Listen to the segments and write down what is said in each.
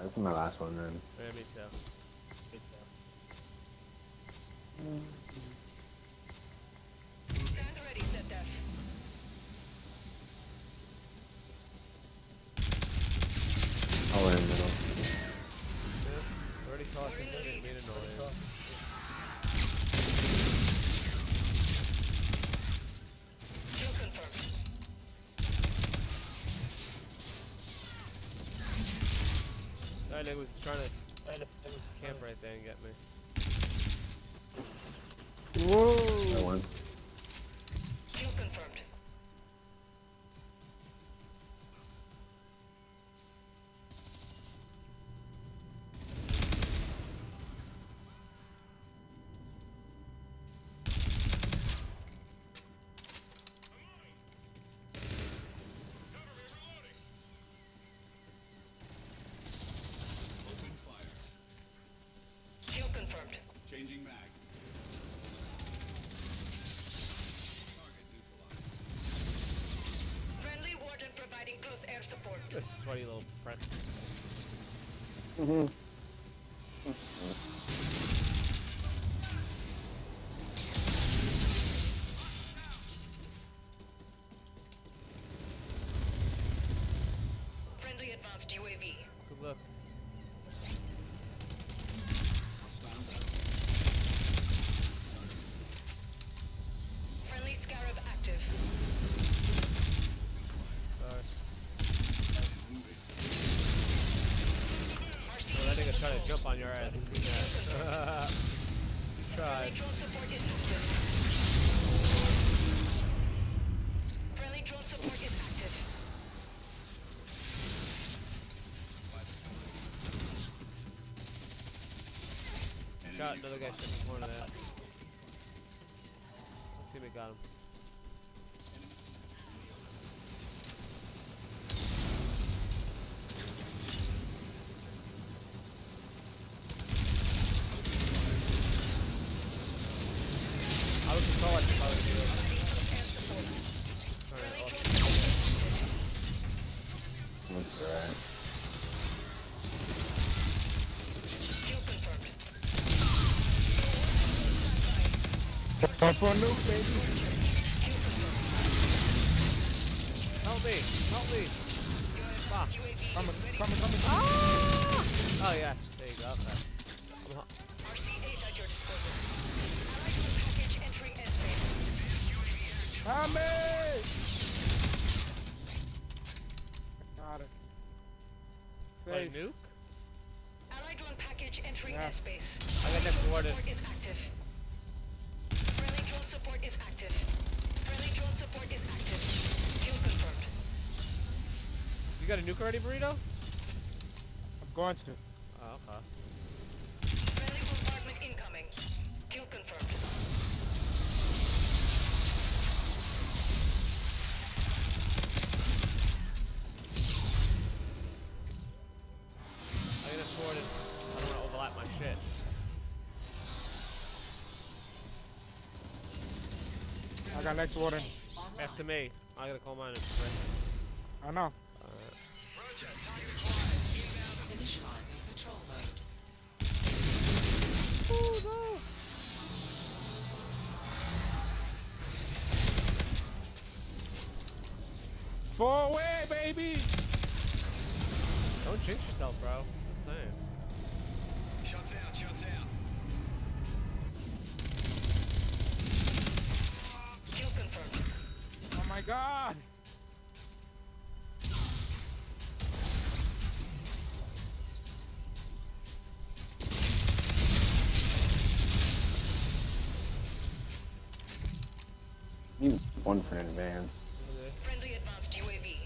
This is my last one then. Yeah, me too. Me too. Nigga was trying to camp right there and get me. I support. This sweaty little friend. Mm-hmm. Friendly advanced UAV. Jump on your ass. Yeah. Friendly Tried. drone support is active. Friendly drone support is active. Enemy Shot another guy neutralized. sitting in the corner there. Let's see if we got him. I was control it if I was you. Providing close air support. Alright, Friendly awesome. Baby. Help me! Help me! Coming, coming, coming. Ah! Oh yeah, there you go. Okay. I'm RC-8 at your disposal. Allied package entering airspace. Tommy! What, nuke? Allied drone package entering Yeah. airspace. I got Friendly next drone support is active. Friendly drone support is active. Friendly drone support is active. Kill confirmed. You got a nuke already, burrito? I'm going to. Oh, okay. Got next warden. After me. I gotta call mine. in. I know. Alright. Initializing patrol. No! Four away, baby! Don't jinx yourself, bro. Just saying. Shots out, shots out. Kill confirmed. Oh my god! You one for an advance. Friendly advanced UAV.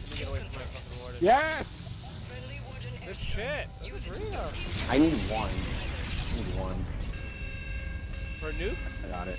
Let me get away from my fucking warden. Yes! Friendly warden Good shit. That Use it. I need one. I need one. For a nuke? I got it.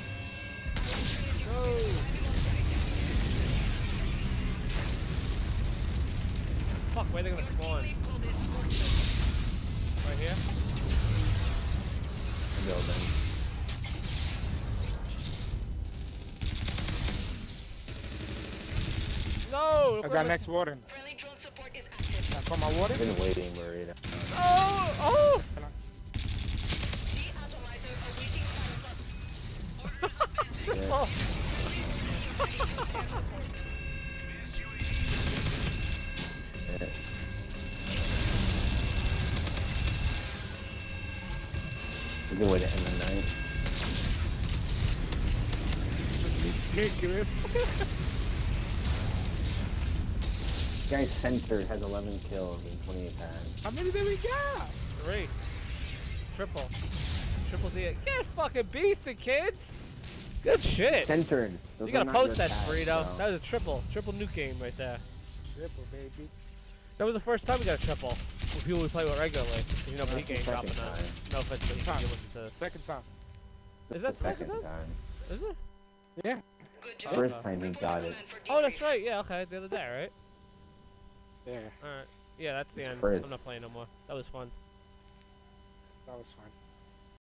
Fuck, where they gonna spawn? Team called in scorch. Right here? Building. No! I where got am next warden. Friendly drone support is active. I call my warden? Been waiting, Marita. Oh! Oh! We've been waiting to end the night. Ridiculous. Guy censored has 11 kills in 28 times. How many did we got? Three. Triple. Triple D. Get fucking beasted, kids! Good shit! Centered. Those You gotta post that, Burrito. bro. That was a triple. Triple new game right there. Triple, baby. That was the first time we got a triple. With people we play with regularly. You know, but he That's the dropping second that. No offense to Time. you listen to this. Second time. Is that the second second time? time? Is it? Yeah. Good job. First uh-huh. time he got it. Oh, that's right. Yeah, okay. The other day, right? Yeah. Alright. Yeah, that's the end. First. I'm not playing no more. That was fun. That was fun.